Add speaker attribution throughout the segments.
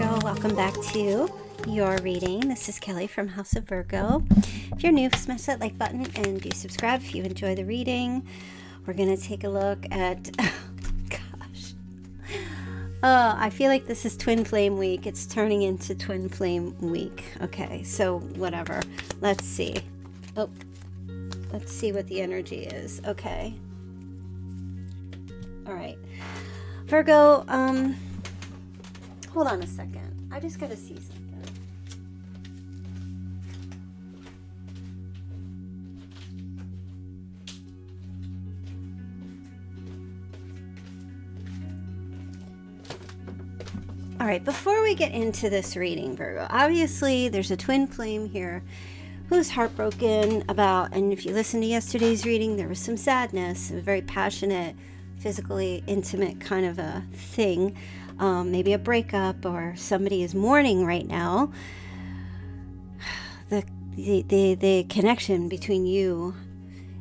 Speaker 1: Virgo. Welcome back to your reading. This is Kelly from House of Virgo. If you're new, smash that like button and do subscribe if you enjoy the reading. We're going to take a look at. gosh. Oh, I feel like this is Twin Flame Week. It's turning into Twin Flame Week. Okay, so whatever. Let's see. Oh, let's see what the energy is. Okay. All right. Virgo, um, hold on a second. I just got to see something. All right, before we get into this reading, Virgo, obviously there's a twin flame here who's heartbroken about, and if you listen to yesterday's reading, there was some sadness, a very passionate, physically intimate kind of a thing. Um, maybe a breakup or somebody is mourning right now. The, the, the, the connection between you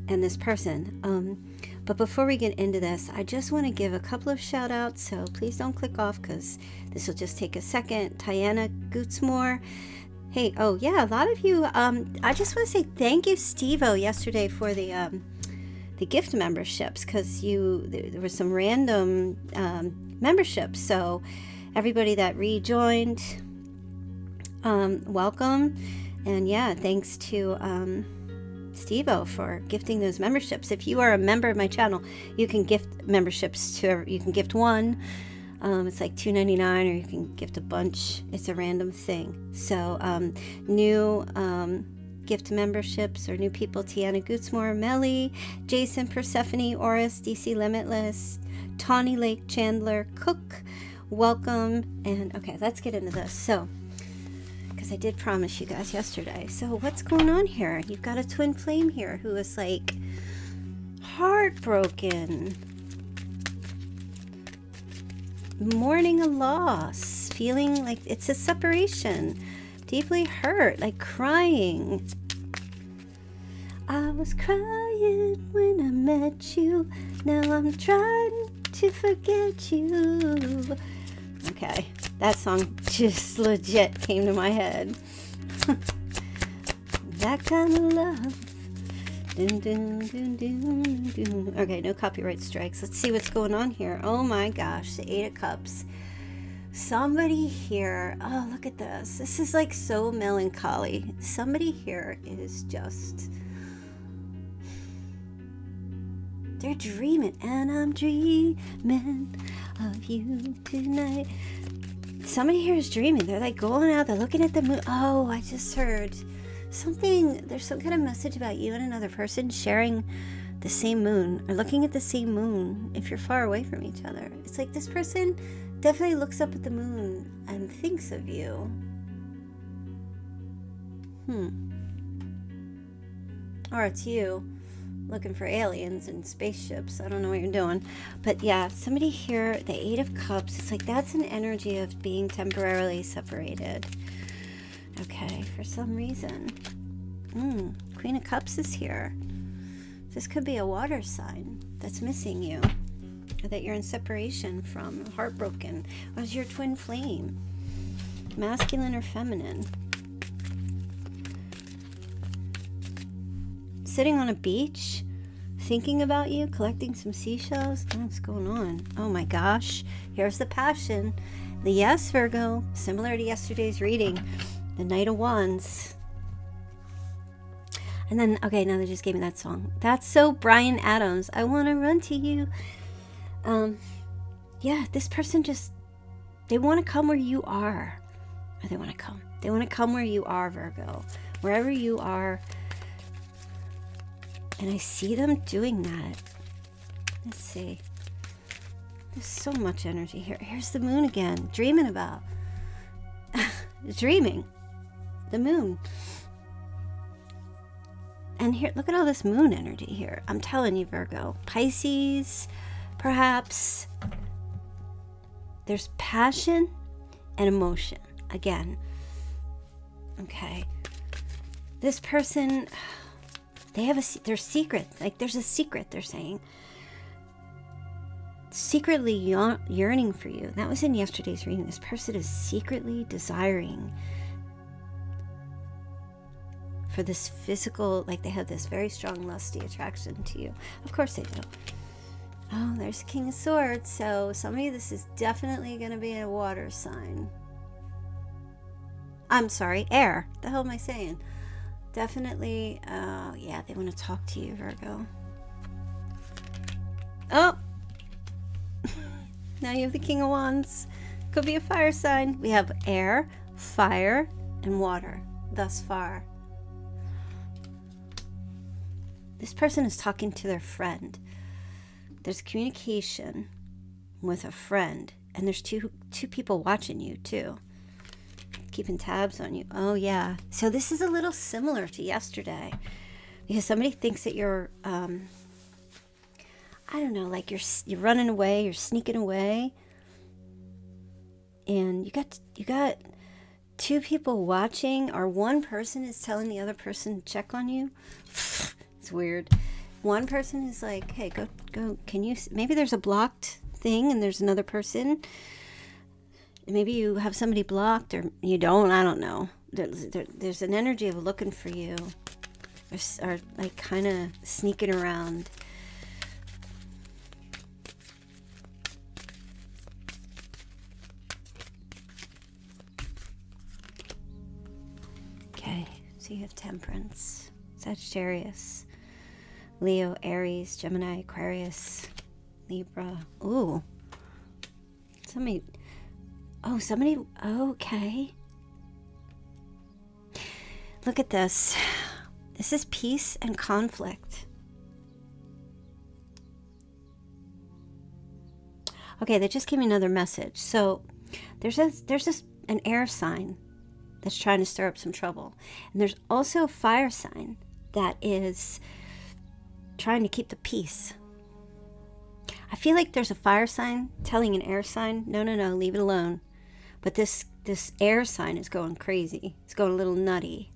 Speaker 1: and this person. Um, but before we get into this, I just want to give a couple of shout outs. So please don't click off because this will just take a second. Tiana Gootsmore. Hey, oh yeah, a lot of you. Um, I just want to say thank you, Stevo, yesterday for the um, the gift memberships because you there, was some random um, memberships. So everybody that rejoined, um, welcome, and yeah, thanks to um, Stevo for gifting those memberships. If you are a member of my channel, you can gift memberships to you can gift one. Um, it's like two ninety nine, or you can gift a bunch. It's a random thing. So um, new um, gift memberships or new people: Tiana Gootsmore, Melly, Jason, Persephone, Oris, DC Limitless, Tawny Lake Chandler, Cook. Welcome and okay, let's get into this. So because I did promise you guys yesterday. So what's going on here? You've got a twin flame here who is like heartbroken, mourning a loss, feeling like it's a separation, deeply hurt, like crying. I was crying when I met you. Now I'm trying to forget you. Okay, that song just legit came to my head. that kind of love. Dun, dun, dun, okay, no copyright strikes. Let's see what's going on here. Oh my gosh, the Eight of Cups. Somebody here, oh, look at this. This is like so melancholy. Somebody here is just. They're dreaming, and I'm dreaming of you tonight. Somebody here is dreaming. They're like going out, they're looking at the moon. Oh, I just heard something. There's some kind of message about you and another person sharing the same moon or looking at the same moon if you're far away from each other. It's like this person definitely looks up at the moon and thinks of you. Hmm. Or it's you looking for aliens and spaceships. I don't know what you're doing. But yeah, somebody here, the Eight of Cups, it's like that's an energy of being temporarily separated. Okay, for some reason. Mm, Queen of Cups is here. This could be a water sign that's missing you. That you're in separation from, heartbroken. Is your twin flame? Masculine or feminine? Sitting on a beach thinking about you, collecting some seashells. What's going on? Oh my gosh. Here's the passion. The yes, Virgo, similar to yesterday's reading, the Knight of Wands. And then, okay, now they just gave me that song. That's so Bryan Adams. I want to run to you. Um, yeah, this person just, they want to come where you are. Or they want to come. They want to come where you are, Virgo. Wherever you are, and I see them doing that. Let's see. There's so much energy here. Here's the moon again, dreaming about. dreaming. The moon. And here, look at all this moon energy here. I'm telling you, Virgo. Pisces, perhaps. There's passion and emotion. Again. Okay. This person they have a their secret like there's a secret they're saying secretly yearning for you. That was in yesterday's reading. This person is secretly desiring for this physical, like they have this very strong lusty attraction to you. Of course they do. Oh, there's King of Swords. So somebody, this is definitely going to be a water sign. I'm sorry, air. The hell am I saying? Definitely, uh, yeah, they want to talk to you, Virgo. Oh! now you have the King of Wands. Could be a fire sign. We have air, fire, and water thus far. This person is talking to their friend. There's communication with a friend, and there's two two people watching you too. Keeping tabs on you. Oh yeah. So this is a little similar to yesterday. Because somebody thinks that you're um I don't know, like you're you're running away, you're sneaking away. And you got you got two people watching or one person is telling the other person to check on you. It's weird. One person is like, "Hey, go go. Can you? Maybe there's a blocked thing, and there's another person. Maybe you have somebody blocked, or you don't. I don't know. There's, there, there's an energy of looking for you, or, or like kind of sneaking around." Okay, so you have Temperance, Sagittarius, Leo, Aries, Gemini, Aquarius, Libra. Ooh. Somebody. Oh, somebody. Okay. Look at this. This is peace and conflict. Okay, they just gave me another message. So there's a there's this an air sign that's trying to stir up some trouble. And there's also a fire sign that is trying to keep the peace. I feel like there's a fire sign telling an air sign, no, no, no, leave it alone. But this this air sign is going crazy. It's going a little nutty.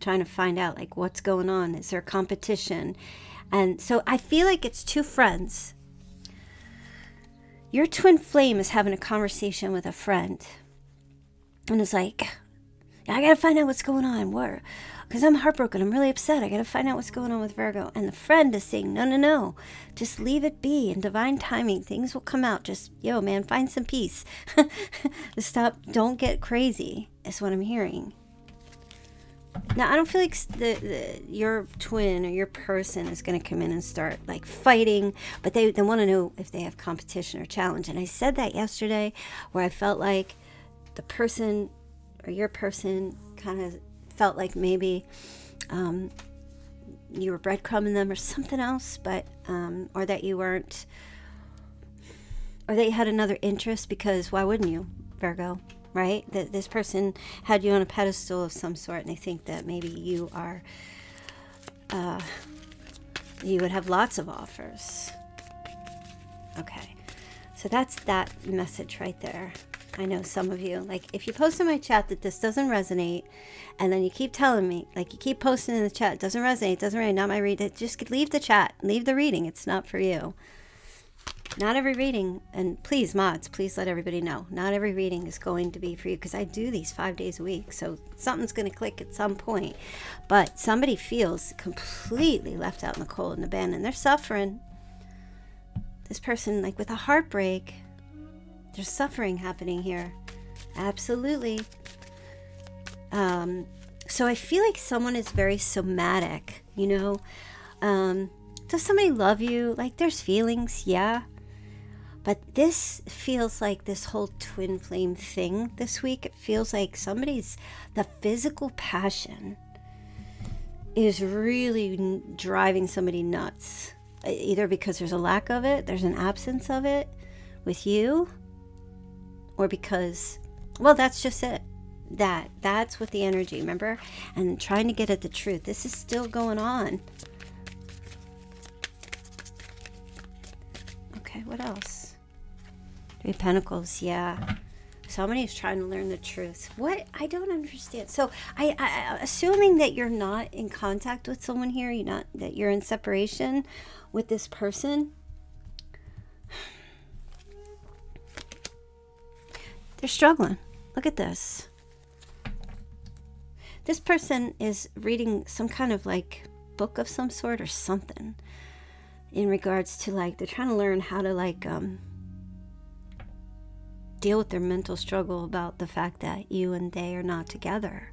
Speaker 1: Trying to find out like what's going on. Is there competition? And so I feel like it's two friends. Your twin flame is having a conversation with a friend. And it's like, I gotta find out what's going on. Where because I'm heartbroken. I'm really upset. I got to find out what's going on with Virgo. And the friend is saying, no, no, no. Just leave it be. In divine timing, things will come out. Just, yo, man, find some peace. Stop. Don't get crazy, is what I'm hearing. Now, I don't feel like the, the, your twin or your person is going to come in and start like fighting, but they, they want to know if they have competition or challenge. And I said that yesterday where I felt like the person or your person kind of felt like maybe um, you were breadcrumbing them or something else, but um, or that you weren't, or that you had another interest because why wouldn't you, Virgo? Right? That this person had you on a pedestal of some sort, and they think that maybe you are, uh, you would have lots of offers. Okay, so that's that message right there. I know some of you, like, if you post in my chat that this doesn't resonate, and then you keep telling me, like, you keep posting in the chat, doesn't resonate, doesn't resonate, not my read, just leave the chat, leave the reading. It's not for you. Not every reading, and please, mods, please let everybody know, not every reading is going to be for you because I do these five days a week, so something's going to click at some point. But somebody feels completely left out in the cold and abandoned. They're suffering. This person, like with a heartbreak, there's suffering happening here. Absolutely. Um, so I feel like someone is very somatic, you know? Um, does somebody love you? Like there's feelings, yeah. But this feels like this whole twin flame thing this week. It feels like somebody's, the physical passion is really driving somebody nuts. Either because there's a lack of it, there's an absence of it with you, or because, well, that's just it. That, that's what the energy, remember? And trying to get at the truth. This is still going on. Okay, what else? Three Pentacles, yeah. Somebody is trying to learn the truth. What? I don't understand. So, I, I assuming that you're not in contact with someone here, you're not that you're in separation with this person. They're struggling. Look at this. This person is reading some kind of like book of some sort or something in regards to like they're trying to learn how to like um deal with their mental struggle about the fact that you and they are not together.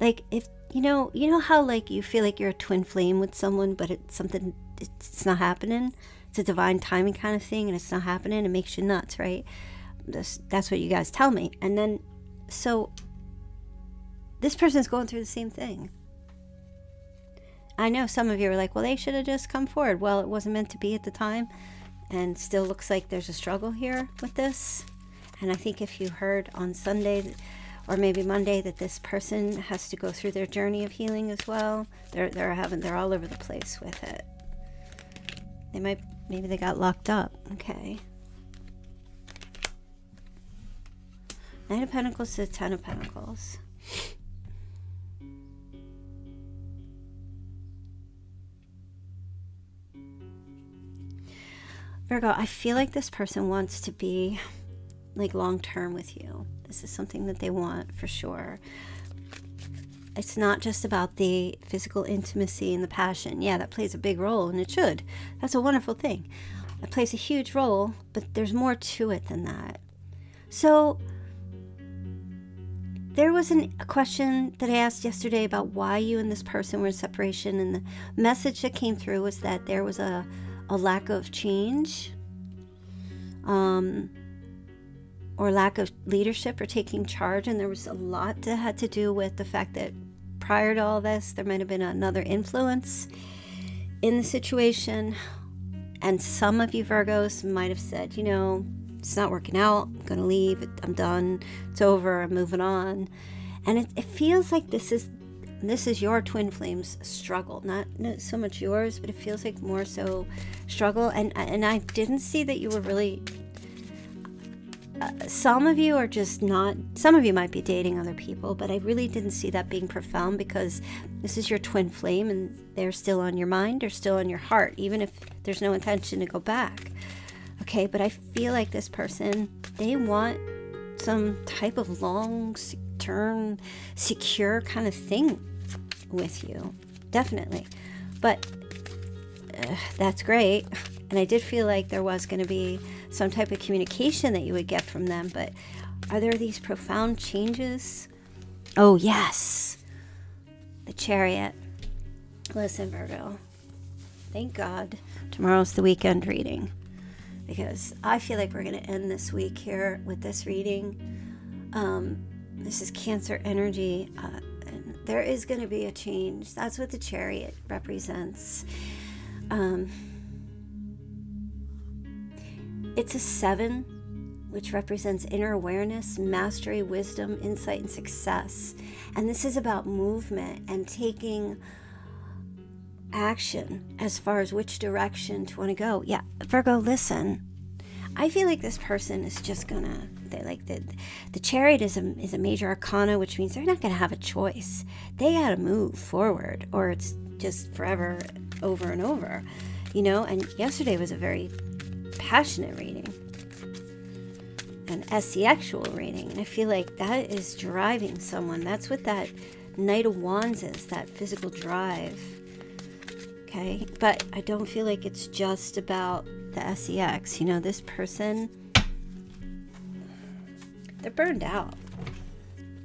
Speaker 1: Like if you know, you know how like you feel like you're a twin flame with someone, but it's something it's not happening. It's a divine timing kind of thing, and it's not happening. It makes you nuts, right? This, that's what you guys tell me. And then, so this person's going through the same thing. I know some of you are like, well, they should have just come forward. Well, it wasn't meant to be at the time, and still looks like there's a struggle here with this. And I think if you heard on Sunday or maybe Monday that this person has to go through their journey of healing as well, they're they're having they're all over the place with it. They might maybe they got locked up. Okay. Nine of Pentacles to Ten of Pentacles. Virgo, I feel like this person wants to be like long term with you. This is something that they want for sure. It's not just about the physical intimacy and the passion. Yeah, that plays a big role, and it should. That's a wonderful thing. It plays a huge role, but there's more to it than that. So, there was an, a question that I asked yesterday about why you and this person were in separation, and the message that came through was that there was a, a lack of change. Um, or lack of leadership or taking charge. And there was a lot that had to do with the fact that prior to all this, there might have been another influence in the situation. And some of you Virgos might have said, you know, it's not working out. I'm going to leave. I'm done. It's over. I'm moving on. And it, it feels like this is this is your twin flames struggle not, not so much yours but it feels like more so struggle and and i didn't see that you were really uh, some of you are just not, some of you might be dating other people, but I really didn't see that being profound because this is your twin flame and they're still on your mind, they're still on your heart, even if there's no intention to go back. Okay, but I feel like this person, they want some type of long term, secure kind of thing with you. Definitely. But uh, that's great. And I did feel like there was going to be some type of communication that you would get from them. But are there these profound changes? Oh, yes. The chariot. Listen, Virgo. Thank God tomorrow's the weekend reading because I feel like we're going to end this week here with this reading. Um, this is Cancer energy. Uh, there is going to be a change. That's what the chariot represents. Um, it's a seven, which represents inner awareness, mastery, wisdom, insight, and success. And this is about movement and taking action as far as which direction to want to go. Yeah, Virgo, listen. I feel like this person is just gonna they like the the chariot is a is a major arcana, which means they're not gonna have a choice. They gotta move forward, or it's just forever over and over, you know. And yesterday was a very passionate reading, an SEXual reading. And I feel like that is driving someone. That's what that Knight of Wands is, that physical drive. Okay, but I don't feel like it's just about the SEX. You know, this person, they're burned out.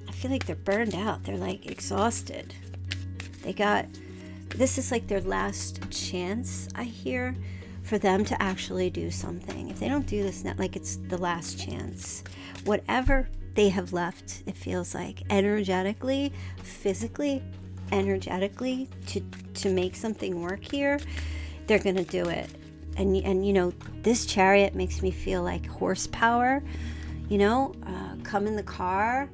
Speaker 1: I feel like they're burned out. They're like exhausted. They got, this is like their last chance, I hear for them to actually do something. If they don't do this, like it's the last chance. Whatever they have left, it feels like energetically, physically, energetically to to make something work here, they're gonna do it. And and you know this chariot makes me feel like horsepower. You know, uh, come in the car,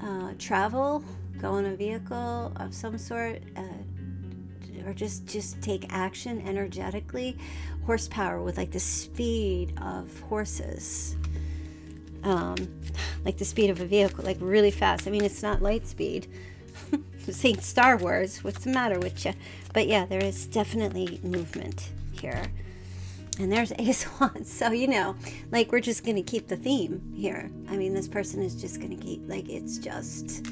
Speaker 1: uh, travel, go in a vehicle of some sort. Uh, or just just take action energetically horsepower with like the speed of horses um, like the speed of a vehicle, like really fast. I mean, it's not light speed. Seeing Star Wars, what's the matter with you? But yeah, there is definitely movement here. And there's Ace Wands. So, you know, like we're just going to keep the theme here. I mean, this person is just going to keep, like, it's just.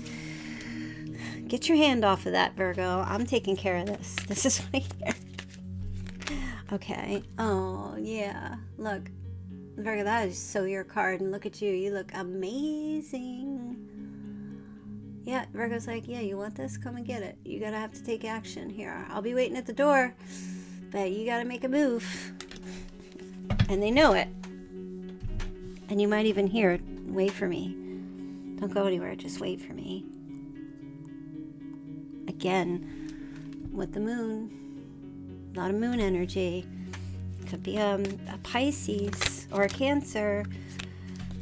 Speaker 1: Get your hand off of that, Virgo. I'm taking care of this. This is right here. Okay. Oh, yeah. Look, Virgo, that is so your card. And look at you. You look amazing. Yeah, Virgo's like, yeah, you want this? Come and get it. You gotta have to take action here. I'll be waiting at the door, but you gotta make a move. And they know it. And you might even hear it. Wait for me. Don't go anywhere. Just wait for me. Again, with the moon, a lot of moon energy. Could be um, a Pisces or a Cancer.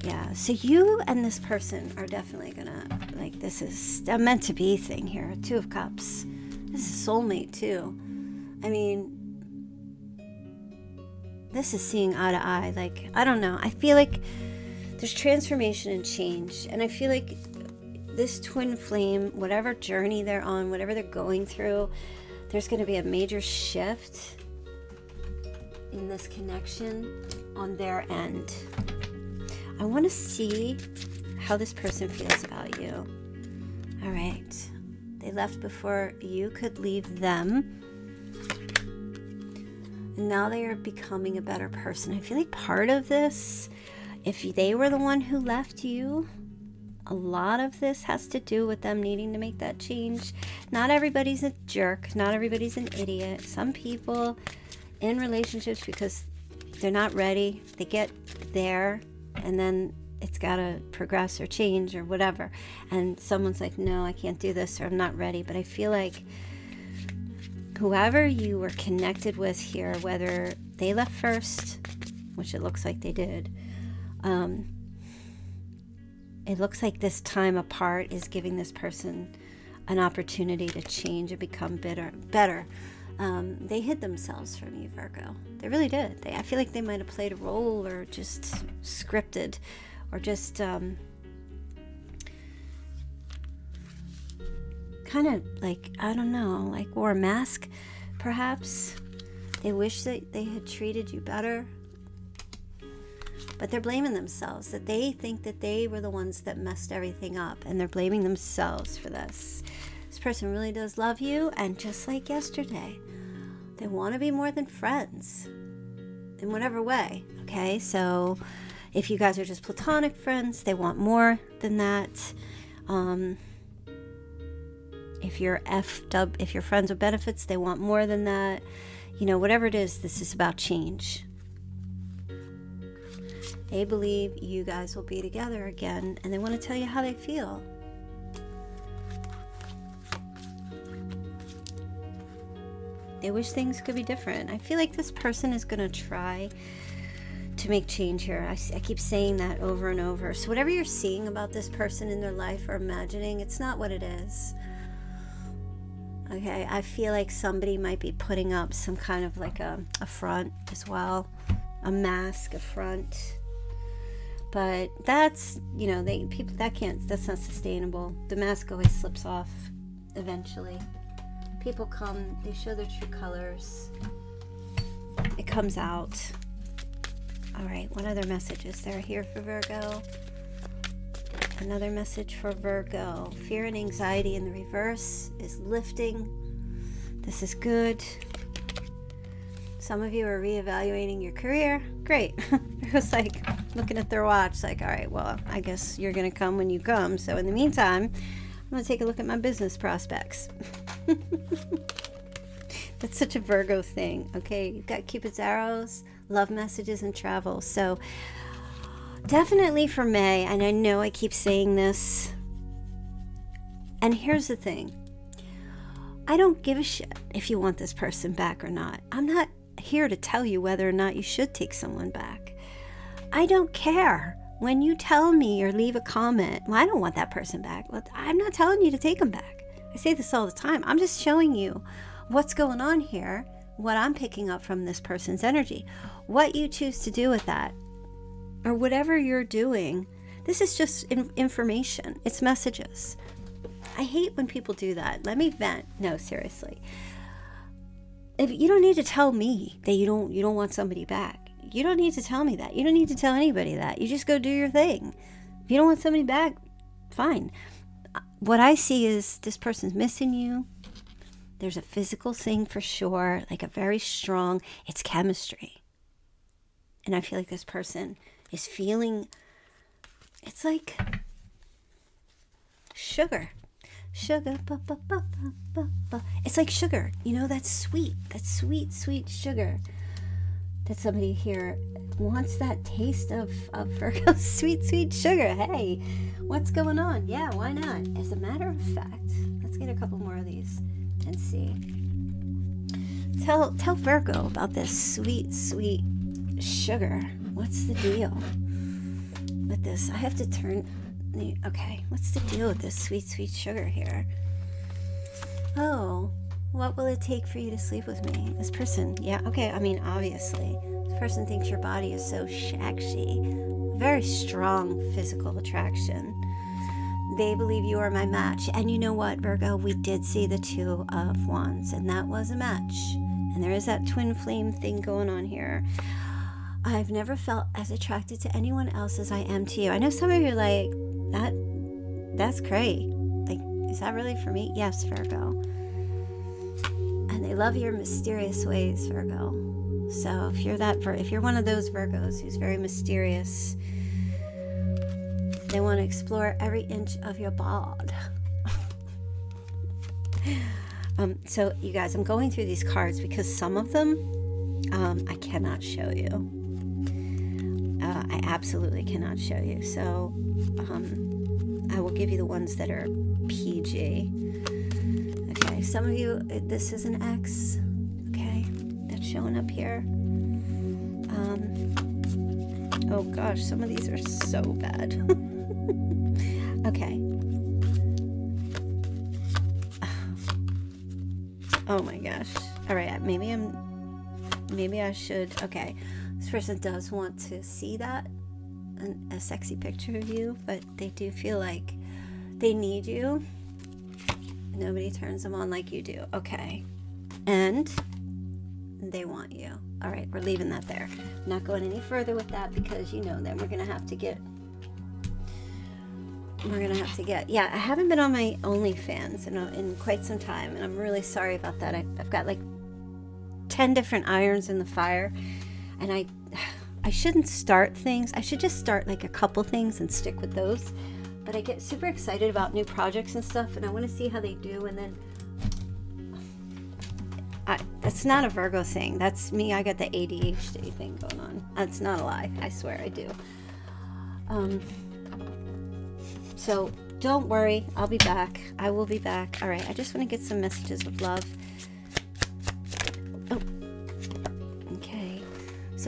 Speaker 1: Yeah, so you and this person are definitely gonna, like, this is a meant to be thing here. Two of Cups. This is soulmate, too. I mean, this is seeing eye to eye. Like, I don't know. I feel like there's transformation and change. And I feel like this twin flame, whatever journey they're on, whatever they're going through, there's going to be a major shift in this connection on their end. I want to see how this person feels about you. All right. They left before you could leave them. And now they are becoming a better person. I feel like part of this, if they were the one who left you, a lot of this has to do with them needing to make that change. Not everybody's a jerk. Not everybody's an idiot. Some people in relationships because they're not ready, they get there and then it's got to progress or change or whatever. And someone's like, no, I can't do this or I'm not ready. But I feel like whoever you were connected with here, whether they left first, which it looks like they did, um, it looks like this time apart is giving this person an opportunity to change and become better. better. Um, they hid themselves from you, Virgo. They really did. They, I feel like they might have played a role or just scripted or just um, kind of like, I don't know, like wore a mask, perhaps. They wish that they had treated you better. But they're blaming themselves, that they think that they were the ones that messed everything up, and they're blaming themselves for this. This person really does love you, and just like yesterday, they want to be more than friends in whatever way. Okay, so if you guys are just platonic friends, they want more than that. Um, if you're F dub, if you're friends with benefits, they want more than that. You know, whatever it is, this is about change. They believe you guys will be together again and they want to tell you how they feel. They wish things could be different. I feel like this person is going to try to make change here. I, I, keep saying that over and over. So, whatever you're seeing about this person in their life or imagining, it's not what it is. Okay, I feel like somebody might be putting up some kind of like a, a front as well, a mask, a front but that's you know they people that can't that's not sustainable the mask always slips off eventually people come they show their true colors. It comes out. All right what other message messages? There here for virgo. Another message for virgo. Fear and anxiety in the reverse is lifting. This is good. Some of you are reevaluating your career. Great. It was like looking at their watch, like, all right, well, I guess you're going to come when you come. So in the meantime, I'm going to take a look at my business prospects. That's such a Virgo thing. Okay, you've got Cupid's arrows, love messages, and travel. So definitely for May, and I know I keep saying this. And here's the thing I don't give a shit if you want this person back or not. I'm not here to tell you whether or not you should take someone back. I don't care. When you tell me or leave a comment, well, I don't want that person back. Well, I'm not telling you to take them back. I say this all the time. I'm just showing you what's going on here, what I'm picking up from this person's energy. What you choose to do with that, or whatever you're doing, This is just in- information, it's messages. I hate when people do that. Let me vent. No, seriously. If you don't need to tell me that you don't you don't want somebody back. You don't need to tell me that. You don't need to tell anybody that. You just go do your thing. If you don't want somebody back, fine. What I see is this person's missing you. There's a physical thing for sure, like a very strong, it's chemistry. And I feel like this person is feeling it's like sugar. Sugar. Ba, ba, ba, it's like sugar. You know, that's sweet. That's sweet, sweet sugar. That somebody here wants that taste of, of Virgo's sweet, sweet sugar. Hey, what's going on? Yeah, why not? As a matter of fact, let's get a couple more of these and see. Tell tell Virgo about this sweet, sweet sugar. What's the deal with this? I have to turn the okay, what's the deal with this sweet, sweet sugar here? Oh, what will it take for you to sleep with me? This person, yeah, okay, I mean, obviously. This person thinks your body is so sexy. Very strong physical attraction. They believe you are my match. And you know what, Virgo? We did see the Two of Wands, and that was a match. And there is that twin flame thing going on here. I've never felt as attracted to anyone else as I am to you. I know some of you are like, that that's great. Like, is that really for me? Yes, Virgo. They love your mysterious ways, Virgo. So if you're that if you're one of those Virgos who's very mysterious, they want to explore every inch of your bod. um, so, you guys, I'm going through these cards because some of them um, I cannot show you. Uh, I absolutely cannot show you. So, um, I will give you the ones that are PG. Okay, some of you, this is an X. Okay, that's showing up here. Um, oh gosh, some of these are so bad. Okay. Oh my gosh. All right, maybe I'm maybe I should. Okay. This person does want to see that a sexy picture of you, but they do feel like they need you. Nobody turns them on like you do. Okay. And they want you. All right, we're leaving that there. I'm not going any further with that because you know then we're going to have to get we're gonna have to get. Yeah, I haven't been on my OnlyFans in, in quite some time, and I'm really sorry about that. I, I've got like ten different irons in the fire, and I I shouldn't start things. I should just start like a couple things and stick with those. But I get super excited about new projects and stuff, and I want to see how they do, and then. I, that's not a Virgo thing. That's me. I got the ADHD thing going on. That's not a lie. I swear I do. Um, so don't worry, I'll be back. I will be back. All right, I just want to get some messages of love.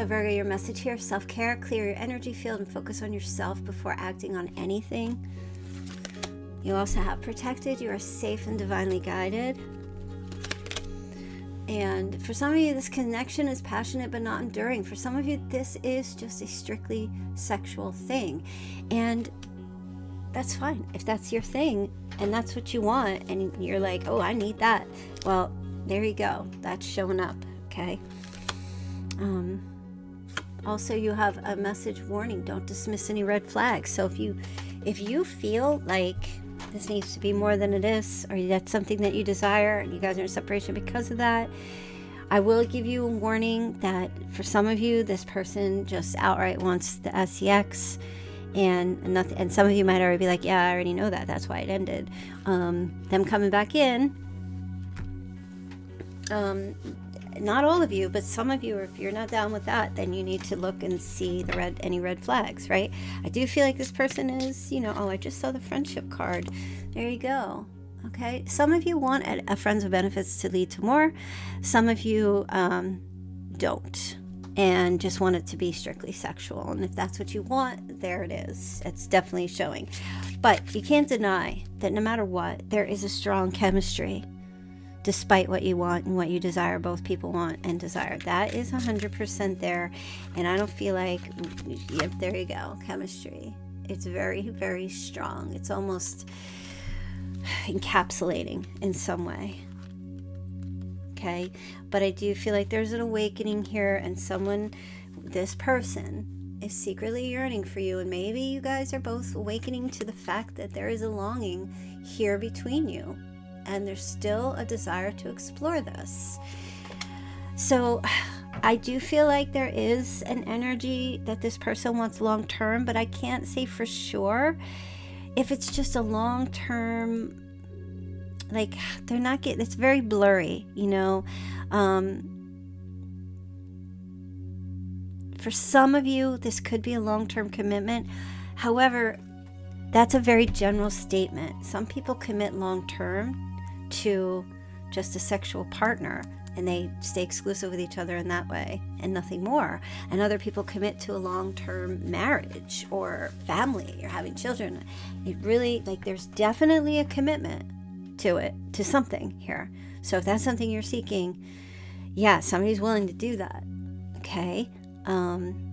Speaker 1: So, Virgo, your message here self care, clear your energy field, and focus on yourself before acting on anything. You also have protected, you are safe and divinely guided. And for some of you, this connection is passionate but not enduring. For some of you, this is just a strictly sexual thing. And that's fine. If that's your thing and that's what you want, and you're like, oh, I need that, well, there you go. That's showing up, okay? Um, also, you have a message warning. Don't dismiss any red flags. So if you if you feel like this needs to be more than it is, or that's something that you desire, and you guys are in separation because of that, I will give you a warning that for some of you, this person just outright wants the sex and nothing and some of you might already be like yeah i already know that. That's why it ended. Um, them coming back in um, not all of you but some of you if you're not down with that then you need to look and see the red any red flags right i do feel like this person is you know oh i just saw the friendship card there you go okay some of you want a, a friends with benefits to lead to more some of you um, don't and just want it to be strictly sexual. And if that's what you want, there it is. It's definitely showing. But you can't deny that no matter what, there is a strong chemistry despite what you want and what you desire, both people want and desire. That is 100% there. And I don't feel like, yep, there you go, chemistry. It's very, very strong. It's almost encapsulating in some way. Okay, but I do feel like there's an awakening here, and someone, this person, is secretly yearning for you, and maybe you guys are both awakening to the fact that there is a longing here between you, and there's still a desire to explore this. So, I do feel like there is an energy that this person wants long term, but I can't say for sure if it's just a long term like they're not getting it's very blurry you know? Um for some of you this could be a long-term commitment. However that's a very general statement. Some people commit long-term to just a sexual partner and they stay exclusive with each other in that way and nothing more. And other people commit to a long term marriage or family or having children. It really, like, there's definitely a commitment to it, to something here. So if that's something you're seeking, yeah, somebody's willing to do that. Okay. Um,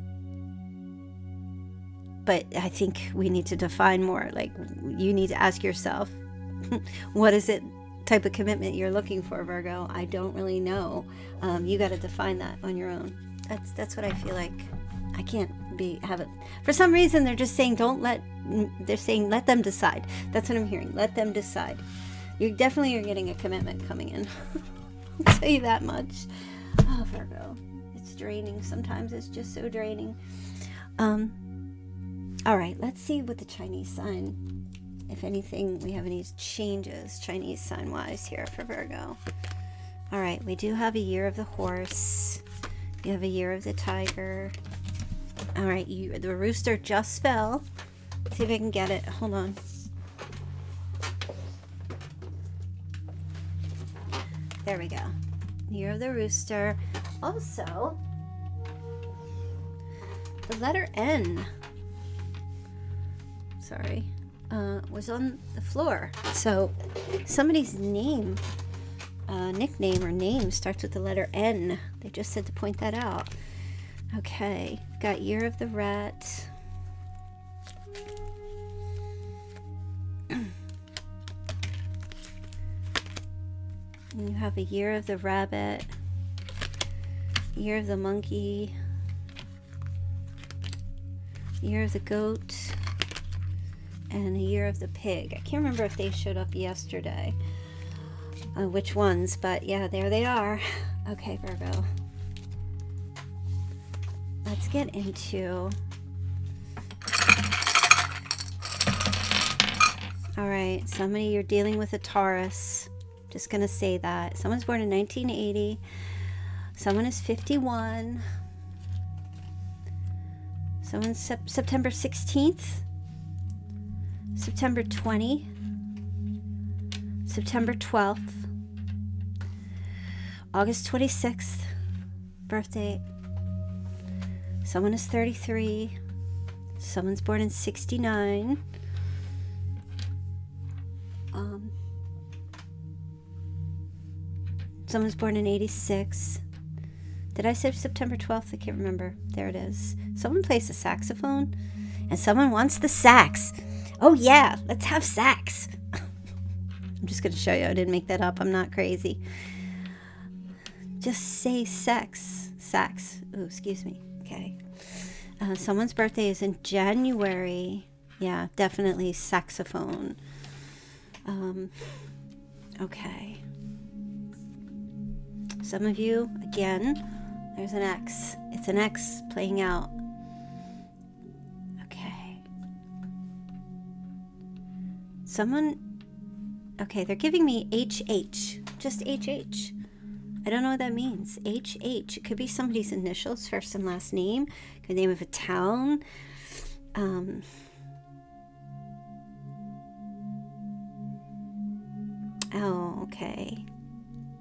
Speaker 1: but I think we need to define more. Like, you need to ask yourself, what is it type of commitment you're looking for, Virgo. I don't really know. Um, you got to define that on your own. That's that's what I feel like. I can't be have it. For some reason, they're just saying don't let. They're saying let them decide. That's what I'm hearing. Let them decide. You definitely are getting a commitment coming in. I'll tell you that much. Oh, Virgo, it's draining. Sometimes it's just so draining. Um. All right, let's see what the Chinese sign if anything, we have any changes Chinese sign wise here for Virgo. All right, we do have a year of the horse. You have a year of the tiger. All right, you the rooster just fell. Let's see if I can get it. Hold on. There we go. Year of the rooster. Also, the letter N. Sorry uh, was on the floor. So somebody's name, uh, nickname or name starts with the letter N. They just said to point that out. Okay, got Year of the Rat. you have a Year of the Rabbit, Year of the Monkey, Year of the Goat and a year of the pig. I can't remember if they showed up yesterday, uh, which ones, but yeah, there they are. Okay, Virgo. Let's get into. All right, somebody you're dealing with a Taurus. Just gonna say that. Someone's born in 1980. Someone is 51. Someone's sep September 16th. September 20, September 12th, August 26th, birthday. Someone is 33, someone's born in 69. Um, someone's born in 86. Did I say September 12th? I can't remember. There it is. Someone plays the saxophone, and someone wants the sax. Oh, yeah, let's have sex. I'm just going to show you. I didn't make that up. I'm not crazy. Just say sex. Sex. Oh, excuse me. Okay. Uh, someone's birthday is in January. Yeah, definitely saxophone. Um, okay. Some of you, again, there's an X. It's an X playing out. Someone okay they're giving me hh just hh i don't know what that means. Hh it could be somebody's initials first and last name could name of a town. Um, oh okay.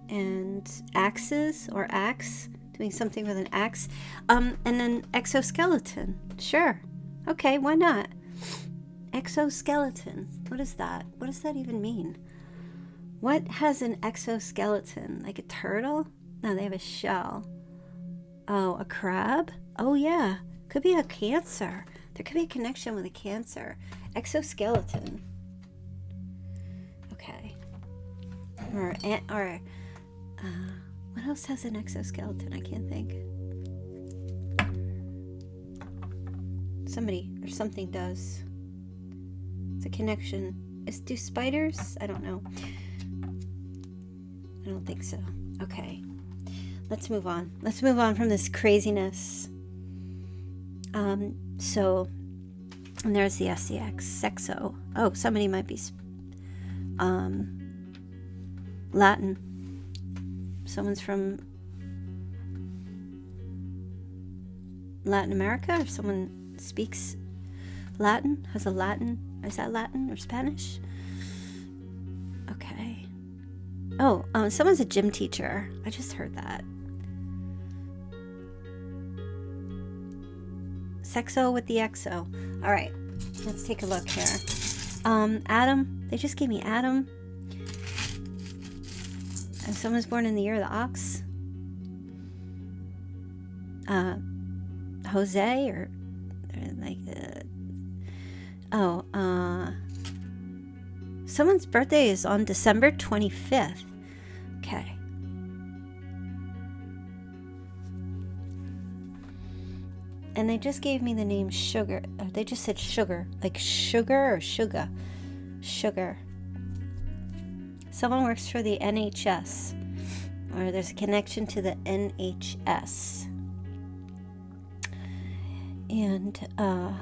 Speaker 1: And axes or axe doing something with an axe. Um, and then exoskeleton sure. Okay why not Exoskeleton. What is that? What does that even mean? What has an exoskeleton? Like a turtle? No, they have a shell. Oh, a crab? Oh, yeah. Could be a cancer. There could be a connection with a cancer. Exoskeleton. Okay. Or, or uh, what else has an exoskeleton? I can't think. Somebody or something does. A connection. Is do spiders? I don't know. I don't think so. Okay. Let's move on. Let's move on from this craziness. Um, so, and there's the SCX, Sexo. Oh, somebody might be um, Latin. Someone's from Latin America, or someone speaks Latin, has a Latin, is that Latin or Spanish? Okay. Oh, um, someone's a gym teacher. I just heard that. Sexo with the exo. All right, let's take a look here. Um, Adam, they just gave me Adam. And someone's born in the year of the ox. Uh, Jose or, oh, uh, someone's birthday is on December 25th. Okay. and they just gave me the name Sugar. Uh, they just said Sugar, like Sugar or Sugar. Sugar. Someone works for the NHS, or there's a connection to the NHS. And, uh,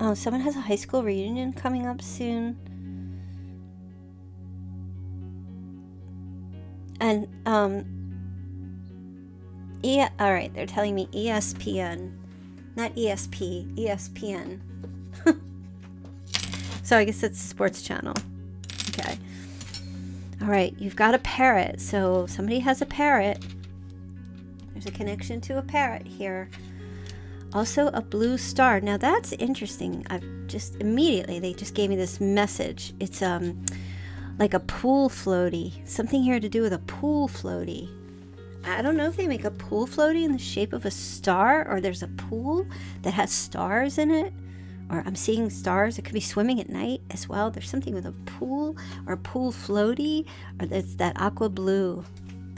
Speaker 1: oh, someone has a high school reunion coming up soon. And, um, E all right, they're telling me ESPN, not ESP, ESPN. so I guess it's sports channel. Okay. All right, you've got a parrot. So somebody has a parrot. There's a connection to a parrot here. Also a blue star. Now that's interesting. I've just immediately they just gave me this message. It's um like a pool floaty. Something here to do with a pool floaty. I don't know if they make a pool floaty in the shape of a star or there's a pool that has stars in it. Or I'm seeing stars. It could be swimming at night as well. There's something with a pool or pool floaty or it's that aqua blue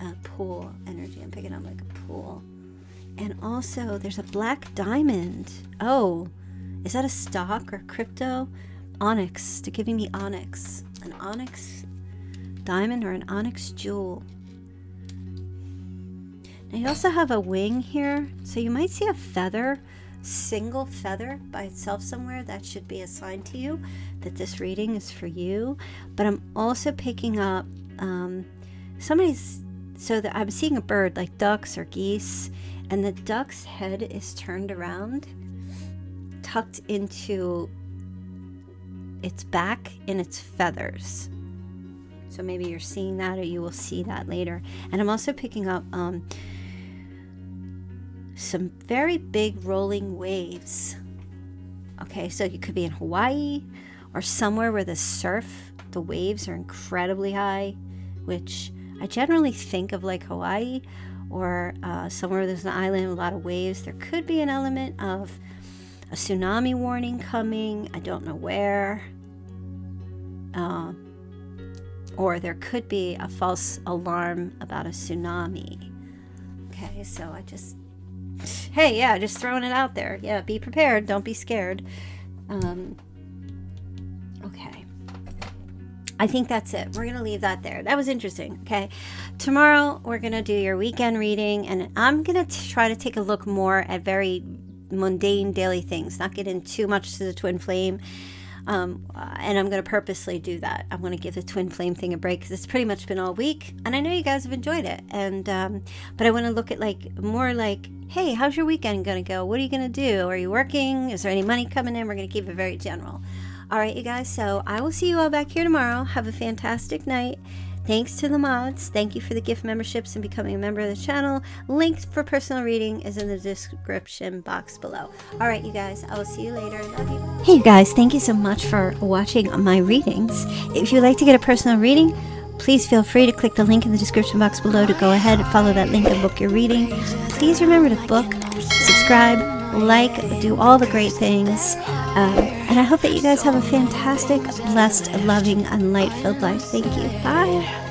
Speaker 1: uh, pool energy. I'm picking up like a pool. And also there's a black diamond. Oh, is that a stock or crypto? Onyx. They're giving me onyx. An onyx diamond or an onyx jewel. Now you also have a wing here, so you might see a feather, single feather by itself somewhere. That should be a sign to you that this reading is for you. But I'm also picking up um, somebody's, so that I'm seeing a bird like ducks or geese, and the duck's head is turned around, tucked into its back in its feathers. So maybe you're seeing that or you will see that later. And I'm also picking up um, some very big rolling waves. Okay, so you could be in Hawaii or somewhere where the surf, the waves are incredibly high, which I generally think of like Hawaii or uh, somewhere there's an island a lot of waves. There could be an element of a tsunami warning coming. I don't know where. Uh, or there could be a false alarm about a tsunami. Okay, so I just hey, yeah, just throwing it out there. Yeah, be prepared. Don't be scared. Um, okay. I think that's it. We're going to leave that there. That was interesting. Okay. Tomorrow, we're going to do your weekend reading, and I'm going to try to take a look more at very mundane daily things, not get in too much to the twin flame um, and I'm going to purposely do that. I'm going to give the twin flame thing a break because it's pretty much been all week, and I know you guys have enjoyed it. And um, but I want to look at like more like, hey, how's your weekend going to go? What are you going to do? Are you working? Is there any money coming in? We're going to keep it very general. All right, you guys. So I will see you all back here tomorrow. Have a fantastic night. Thanks to the mods. Thank you for the gift memberships and becoming a member of the channel. Link for personal reading is in the description box below. All right, you guys. I will see you later. Love you. Hey, you guys. Thank you so much for watching my readings. If you'd like to get a personal reading, please feel free to click the link in the description box below to go ahead and follow that link and book your reading. Please remember to book, subscribe, like, do all the great things. Um, and I hope that you guys have a fantastic, blessed, loving, and light filled life. Thank you. Bye.